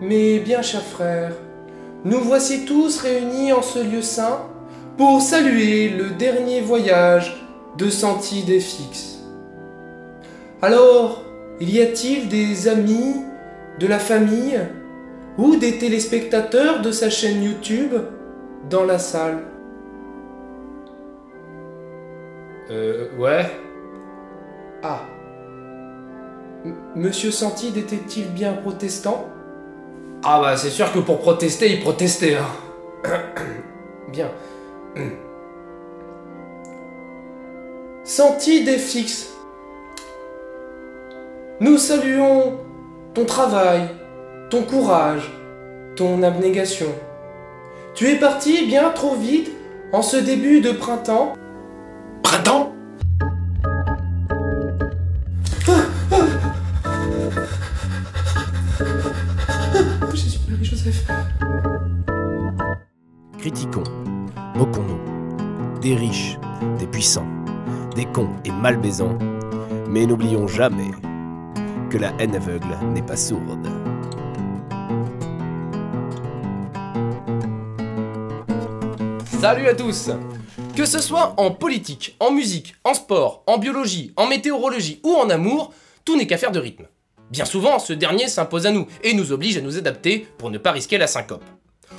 Mes bien chers frères, nous voici tous réunis en ce lieu saint pour saluer le dernier voyage de Santi Fix. Alors, y a-t-il des amis, de la famille ou des téléspectateurs de sa chaîne YouTube dans la salle? Euh, ouais. Ah. M- Monsieur Santide était-il bien protestant? Ah bah c'est sûr que pour protester, il protestait, hein. Bien. Santide est fixe. Nous saluons ton travail, ton courage, ton abnégation. Tu es parti bien trop vite en ce début de printemps. Printemps? Critiquons, moquons-nous, des riches, des puissants, des cons et malbaisants, mais n'oublions jamais que la haine aveugle n'est pas sourde. Salut à tous Que ce soit en politique, en musique, en sport, en biologie, en météorologie ou en amour, tout n'est qu'affaire de rythme. Bien souvent, ce dernier s'impose à nous et nous oblige à nous adapter pour ne pas risquer la syncope.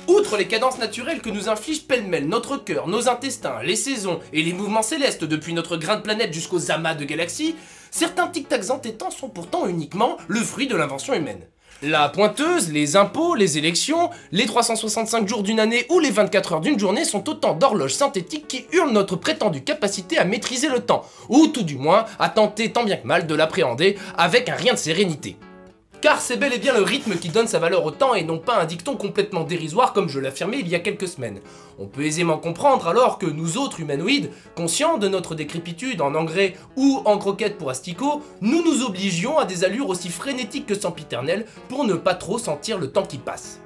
Outre les cadences naturelles que nous inflige pêle-mêle notre cœur, nos intestins, les saisons et les mouvements célestes depuis notre grain de planète jusqu'aux amas de galaxies, certains tic-tacs entêtants sont pourtant uniquement le fruit de l'invention humaine. La pointeuse, les impôts, les élections, les 365 jours d'une année ou les 24 heures d'une journée sont autant d'horloges synthétiques qui hurlent notre prétendue capacité à maîtriser le temps, ou tout du moins à tenter tant bien que mal de l'appréhender avec un rien de sérénité. Car c'est bel et bien le rythme qui donne sa valeur au temps et non pas un dicton complètement dérisoire comme je l'affirmais il y a quelques semaines. On peut aisément comprendre alors que nous autres humanoïdes, conscients de notre décrépitude en engrais ou en croquettes pour asticots, nous nous obligions à des allures aussi frénétiques que sempiternelles pour ne pas trop sentir le temps qui passe.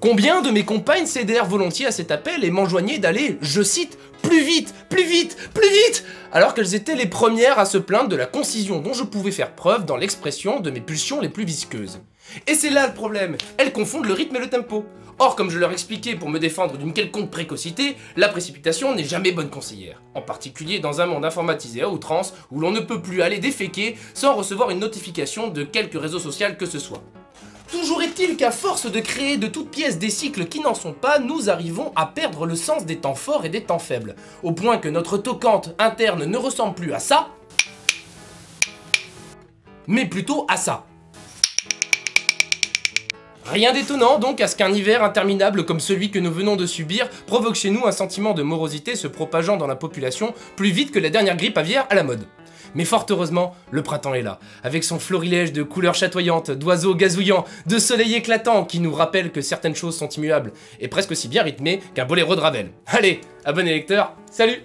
Combien de mes compagnes cédèrent volontiers à cet appel et m'enjoignaient d'aller, je cite, plus vite, plus vite, plus vite Alors qu'elles étaient les premières à se plaindre de la concision dont je pouvais faire preuve dans l'expression de mes pulsions les plus visqueuses. Et c'est là le problème, elles confondent le rythme et le tempo. Or, comme je leur expliquais pour me défendre d'une quelconque précocité, la précipitation n'est jamais bonne conseillère. En particulier dans un monde informatisé à outrance où l'on ne peut plus aller déféquer sans recevoir une notification de quelque réseau social que ce soit. Toujours est-il qu'à force de créer de toutes pièces des cycles qui n'en sont pas, nous arrivons à perdre le sens des temps forts et des temps faibles, au point que notre toquante interne ne ressemble plus à ça, mais plutôt à ça. Rien d'étonnant donc à ce qu'un hiver interminable comme celui que nous venons de subir provoque chez nous un sentiment de morosité se propageant dans la population plus vite que la dernière grippe aviaire à la mode. Mais fort heureusement, le printemps est là, avec son florilège de couleurs chatoyantes, d'oiseaux gazouillants, de soleil éclatant qui nous rappelle que certaines choses sont immuables, et presque aussi bien rythmées qu'un boléro de Ravel. Allez, abonnez lecteur, salut